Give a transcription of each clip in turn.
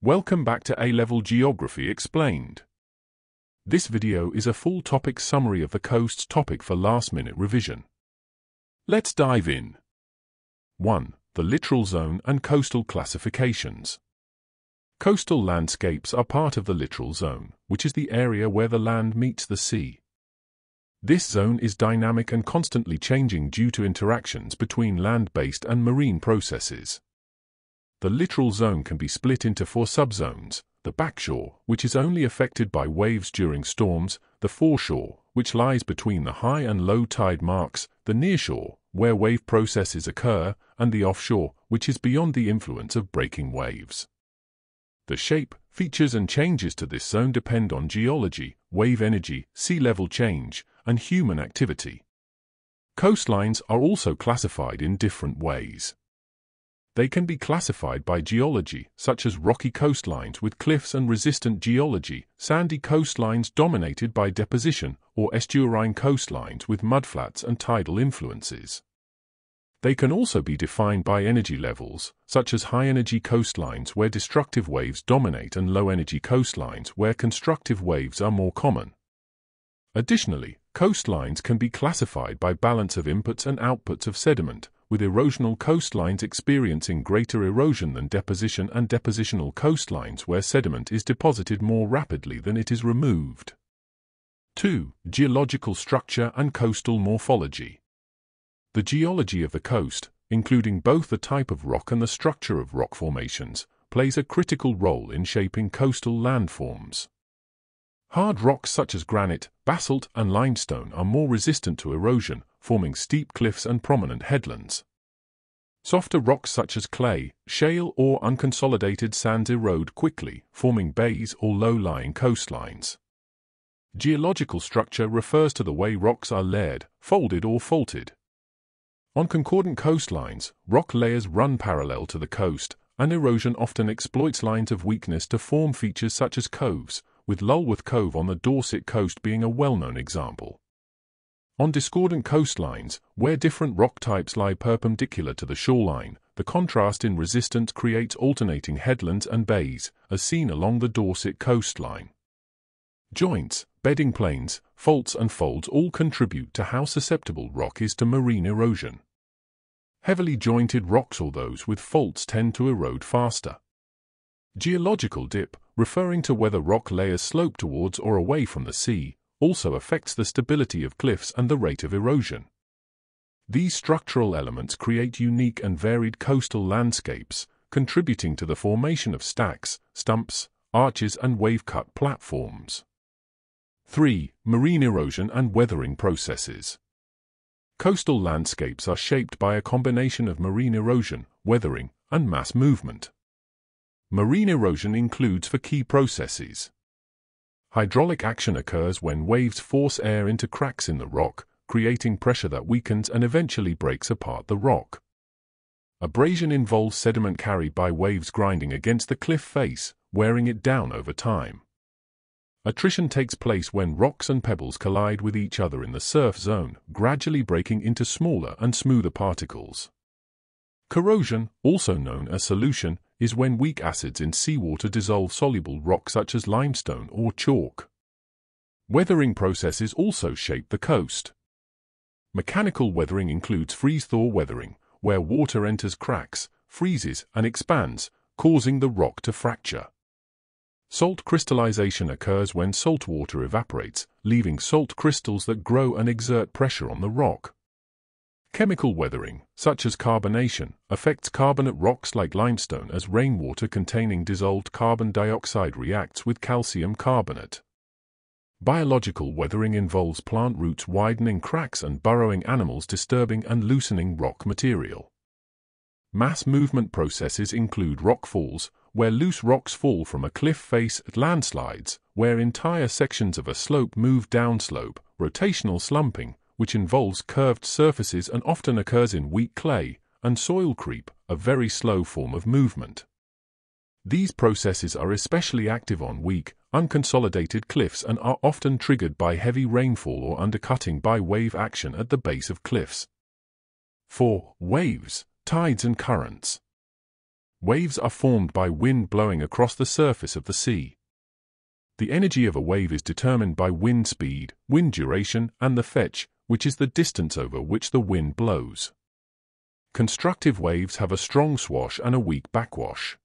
Welcome back to A-Level Geography Explained. This video is a full topic summary of the coast's topic for last-minute revision. Let's dive in. 1. The littoral zone and coastal classifications. Coastal landscapes are part of the littoral zone, which is the area where the land meets the sea. This zone is dynamic and constantly changing due to interactions between land-based and marine processes. The littoral zone can be split into four subzones, the backshore, which is only affected by waves during storms, the foreshore, which lies between the high and low tide marks, the nearshore, where wave processes occur, and the offshore, which is beyond the influence of breaking waves. The shape, features and changes to this zone depend on geology, wave energy, sea level change, and human activity. Coastlines are also classified in different ways. They can be classified by geology, such as rocky coastlines with cliffs and resistant geology, sandy coastlines dominated by deposition, or estuarine coastlines with mudflats and tidal influences. They can also be defined by energy levels, such as high-energy coastlines where destructive waves dominate and low-energy coastlines where constructive waves are more common. Additionally, coastlines can be classified by balance of inputs and outputs of sediment, with erosional coastlines experiencing greater erosion than deposition and depositional coastlines where sediment is deposited more rapidly than it is removed. 2. Geological structure and coastal morphology. The geology of the coast, including both the type of rock and the structure of rock formations, plays a critical role in shaping coastal landforms. Hard rocks such as granite, basalt, and limestone are more resistant to erosion, forming steep cliffs and prominent headlands. Softer rocks such as clay, shale, or unconsolidated sands erode quickly, forming bays or low-lying coastlines. Geological structure refers to the way rocks are layered, folded, or faulted. On concordant coastlines, rock layers run parallel to the coast, and erosion often exploits lines of weakness to form features such as coves, with Lulworth Cove on the Dorset coast being a well-known example. On discordant coastlines, where different rock types lie perpendicular to the shoreline, the contrast in resistance creates alternating headlands and bays, as seen along the Dorset coastline. Joints, bedding planes, faults and folds all contribute to how susceptible rock is to marine erosion. Heavily jointed rocks or those with faults tend to erode faster. Geological dip, referring to whether rock layers slope towards or away from the sea, also affects the stability of cliffs and the rate of erosion. These structural elements create unique and varied coastal landscapes, contributing to the formation of stacks, stumps, arches and wave-cut platforms. 3. Marine erosion and weathering processes. Coastal landscapes are shaped by a combination of marine erosion, weathering, and mass movement. Marine erosion includes four key processes. Hydraulic action occurs when waves force air into cracks in the rock, creating pressure that weakens and eventually breaks apart the rock. Abrasion involves sediment carried by waves grinding against the cliff face, wearing it down over time. Attrition takes place when rocks and pebbles collide with each other in the surf zone, gradually breaking into smaller and smoother particles. Corrosion, also known as solution, is when weak acids in seawater dissolve soluble rock such as limestone or chalk. Weathering processes also shape the coast. Mechanical weathering includes freeze-thaw weathering, where water enters cracks, freezes, and expands, causing the rock to fracture. Salt crystallization occurs when salt water evaporates, leaving salt crystals that grow and exert pressure on the rock. Chemical weathering, such as carbonation, affects carbonate rocks like limestone as rainwater containing dissolved carbon dioxide reacts with calcium carbonate. Biological weathering involves plant roots widening cracks and burrowing animals disturbing and loosening rock material. Mass movement processes include rock falls, where loose rocks fall from a cliff face landslides, where entire sections of a slope move downslope, rotational slumping, which involves curved surfaces and often occurs in weak clay, and soil creep, a very slow form of movement. These processes are especially active on weak, unconsolidated cliffs and are often triggered by heavy rainfall or undercutting by wave action at the base of cliffs. 4. Waves, tides and currents. Waves are formed by wind blowing across the surface of the sea. The energy of a wave is determined by wind speed, wind duration, and the fetch, which is the distance over which the wind blows. Constructive waves have a strong swash and a weak backwash.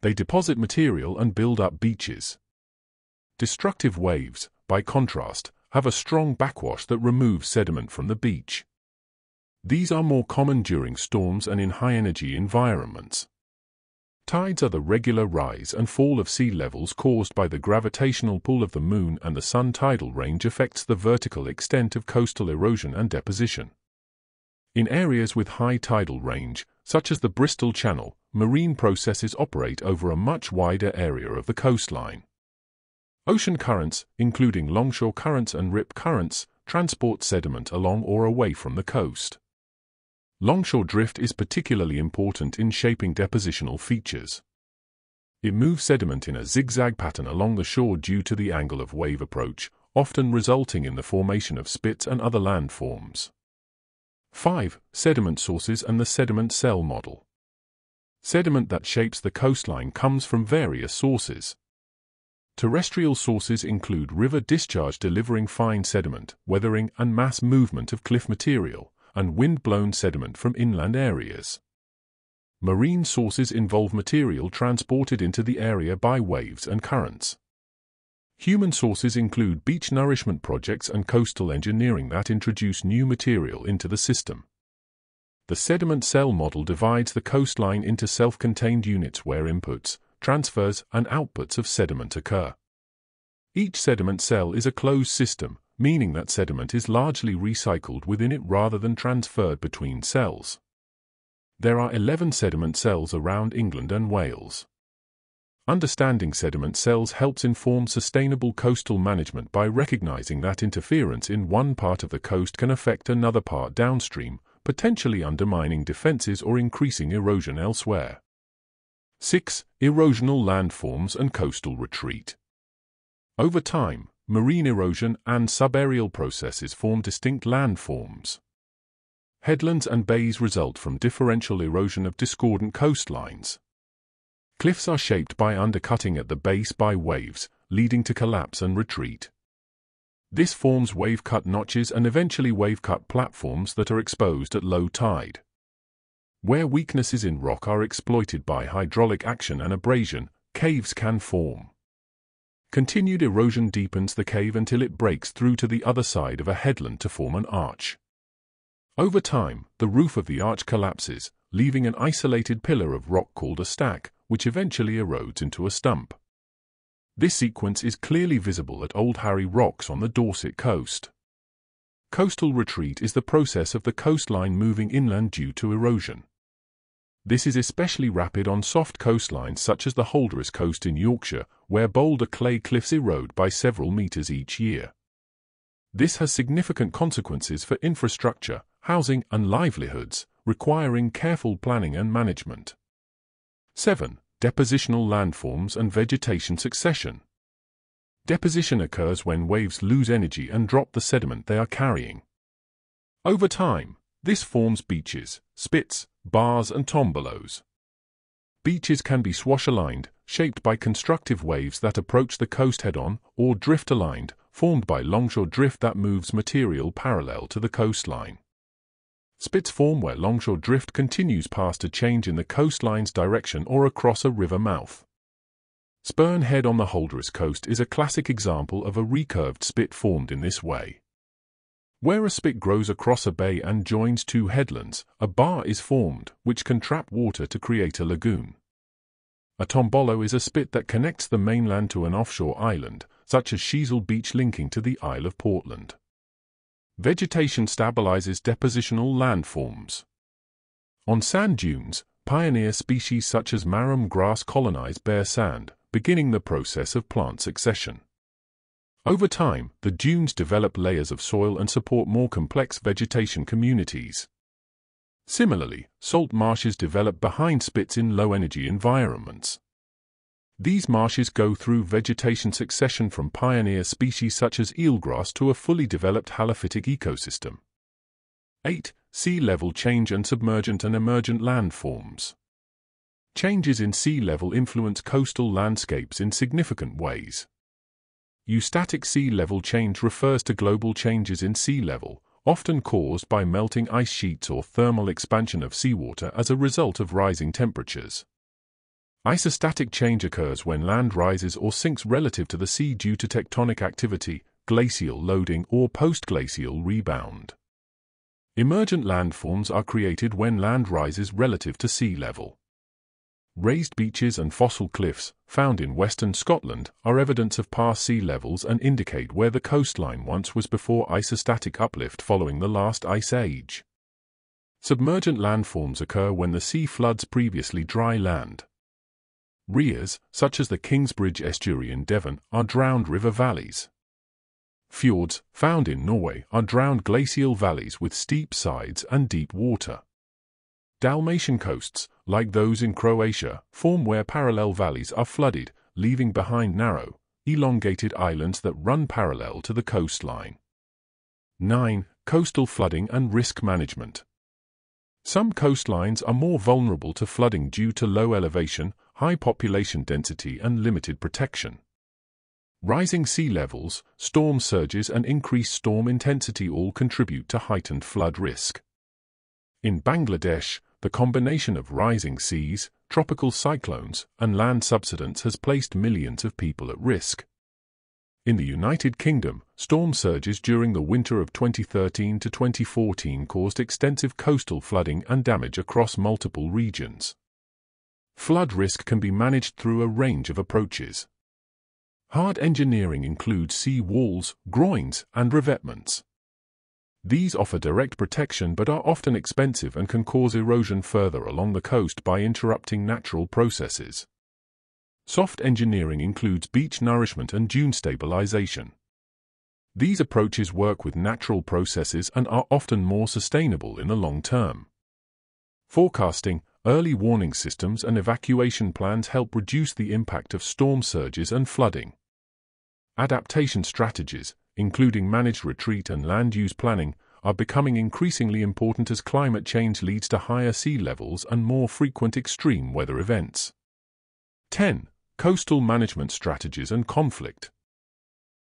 They deposit material and build up beaches. Destructive waves, by contrast, have a strong backwash that removes sediment from the beach. These are more common during storms and in high-energy environments. Tides are the regular rise and fall of sea levels caused by the gravitational pull of the moon and the sun tidal range affects the vertical extent of coastal erosion and deposition. In areas with high tidal range, such as the Bristol Channel, marine processes operate over a much wider area of the coastline. Ocean currents, including longshore currents and rip currents, transport sediment along or away from the coast. Longshore drift is particularly important in shaping depositional features. It moves sediment in a zigzag pattern along the shore due to the angle of wave approach, often resulting in the formation of spits and other landforms. 5. Sediment sources and the sediment cell model. Sediment that shapes the coastline comes from various sources. Terrestrial sources include river discharge delivering fine sediment, weathering and mass movement of cliff material, and wind-blown sediment from inland areas. Marine sources involve material transported into the area by waves and currents. Human sources include beach nourishment projects and coastal engineering that introduce new material into the system. The sediment cell model divides the coastline into self-contained units where inputs, transfers, and outputs of sediment occur. Each sediment cell is a closed system, meaning that sediment is largely recycled within it rather than transferred between cells. There are 11 sediment cells around England and Wales. Understanding sediment cells helps inform sustainable coastal management by recognizing that interference in one part of the coast can affect another part downstream, potentially undermining defenses or increasing erosion elsewhere. 6. Erosional landforms and coastal retreat. Over time, marine erosion and subaerial processes form distinct landforms. Headlands and bays result from differential erosion of discordant coastlines. Cliffs are shaped by undercutting at the base by waves, leading to collapse and retreat. This forms wave-cut notches and eventually wave-cut platforms that are exposed at low tide. Where weaknesses in rock are exploited by hydraulic action and abrasion, caves can form. Continued erosion deepens the cave until it breaks through to the other side of a headland to form an arch. Over time, the roof of the arch collapses, leaving an isolated pillar of rock called a stack, which eventually erodes into a stump. This sequence is clearly visible at Old Harry Rocks on the Dorset coast. Coastal retreat is the process of the coastline moving inland due to erosion. This is especially rapid on soft coastlines such as the Holderness coast in Yorkshire, where boulder clay cliffs erode by several meters each year. This has significant consequences for infrastructure, housing and livelihoods, requiring careful planning and management. 7. Depositional landforms and vegetation succession. Deposition occurs when waves lose energy and drop the sediment they are carrying. Over time, this forms beaches, spits, bars and tombolos. Beaches can be swash-aligned, shaped by constructive waves that approach the coast head-on, or drift-aligned, formed by longshore drift that moves material parallel to the coastline. Spits form where longshore drift continues past a change in the coastline's direction or across a river mouth. Spurn Head on the Holderness coast is a classic example of a recurved spit formed in this way. Where a spit grows across a bay and joins two headlands, a bar is formed, which can trap water to create a lagoon. A tombolo is a spit that connects the mainland to an offshore island, such as Chesil Beach linking to the Isle of Portland. Vegetation stabilizes depositional landforms. On sand dunes, pioneer species such as marram grass colonize bare sand, beginning the process of plant succession. Over time, the dunes develop layers of soil and support more complex vegetation communities. Similarly, salt marshes develop behind spits in low-energy environments. These marshes go through vegetation succession from pioneer species such as eelgrass to a fully developed halophytic ecosystem. 8. Sea level change and submergent and emergent landforms. Changes in sea level influence coastal landscapes in significant ways. Eustatic sea level change refers to global changes in sea level, often caused by melting ice sheets or thermal expansion of seawater as a result of rising temperatures. Isostatic change occurs when land rises or sinks relative to the sea due to tectonic activity, glacial loading or postglacial rebound. Emergent landforms are created when land rises relative to sea level. Raised beaches and fossil cliffs, found in western Scotland, are evidence of past sea levels and indicate where the coastline once was before isostatic uplift following the last ice age. Submergent landforms occur when the sea floods previously dry land. Rias, such as the Kingsbridge estuary in Devon, are drowned river valleys. Fjords, found in Norway, are drowned glacial valleys with steep sides and deep water. Dalmatian coasts, like those in Croatia, form where parallel valleys are flooded, leaving behind narrow, elongated islands that run parallel to the coastline. 9. Coastal flooding and risk management. Some coastlines are more vulnerable to flooding due to low elevation, high population density and limited protection. Rising sea levels, storm surges and increased storm intensity all contribute to heightened flood risk. In Bangladesh, the combination of rising seas, tropical cyclones, and land subsidence has placed millions of people at risk. In the United Kingdom, storm surges during the winter of 2013 to 2014 caused extensive coastal flooding and damage across multiple regions. Flood risk can be managed through a range of approaches. Hard engineering includes sea walls, groins, and revetments. These offer direct protection but are often expensive and can cause erosion further along the coast by interrupting natural processes. Soft engineering includes beach nourishment and dune stabilization. These approaches work with natural processes and are often more sustainable in the long term. Forecasting, early warning systems and evacuation plans help reduce the impact of storm surges and flooding. Adaptation strategies, including managed retreat and land use planning, are becoming increasingly important as climate change leads to higher sea levels and more frequent extreme weather events. 10. Coastal management strategies and conflict.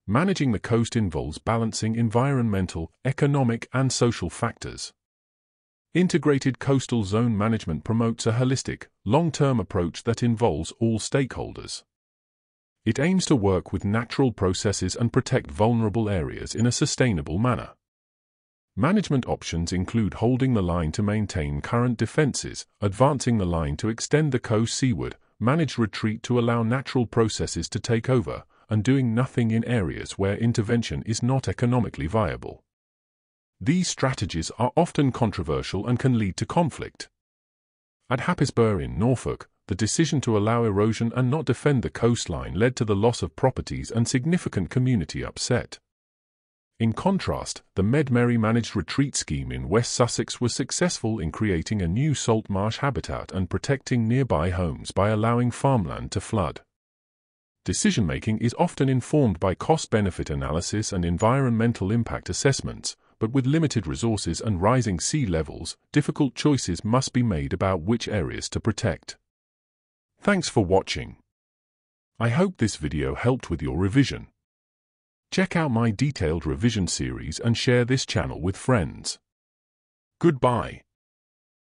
Managing the coast involves balancing environmental, economic, and social factors. Integrated coastal zone management promotes a holistic, long-term approach that involves all stakeholders. It aims to work with natural processes and protect vulnerable areas in a sustainable manner. Management options include holding the line to maintain current defenses, advancing the line to extend the coast seaward, manage retreat to allow natural processes to take over, and doing nothing in areas where intervention is not economically viable. These strategies are often controversial and can lead to conflict. At Happisburgh in Norfolk, the decision to allow erosion and not defend the coastline led to the loss of properties and significant community upset. In contrast, the Medmerry managed retreat scheme in West Sussex was successful in creating a new salt marsh habitat and protecting nearby homes by allowing farmland to flood. Decision-making is often informed by cost-benefit analysis and environmental impact assessments, but with limited resources and rising sea levels, difficult choices must be made about which areas to protect. Thanks for watching. I hope this video helped with your revision. Check out my detailed revision series and share this channel with friends. Goodbye.